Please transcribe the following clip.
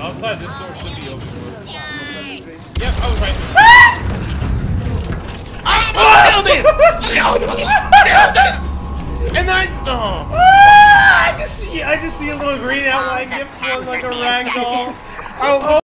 Outside this door should be open. Yep, oh, ah! ah! oh, I was right. I it! And then I... Oh. Ah, I just see I just see a little green outline oh, get flung like a ragdoll. Oh,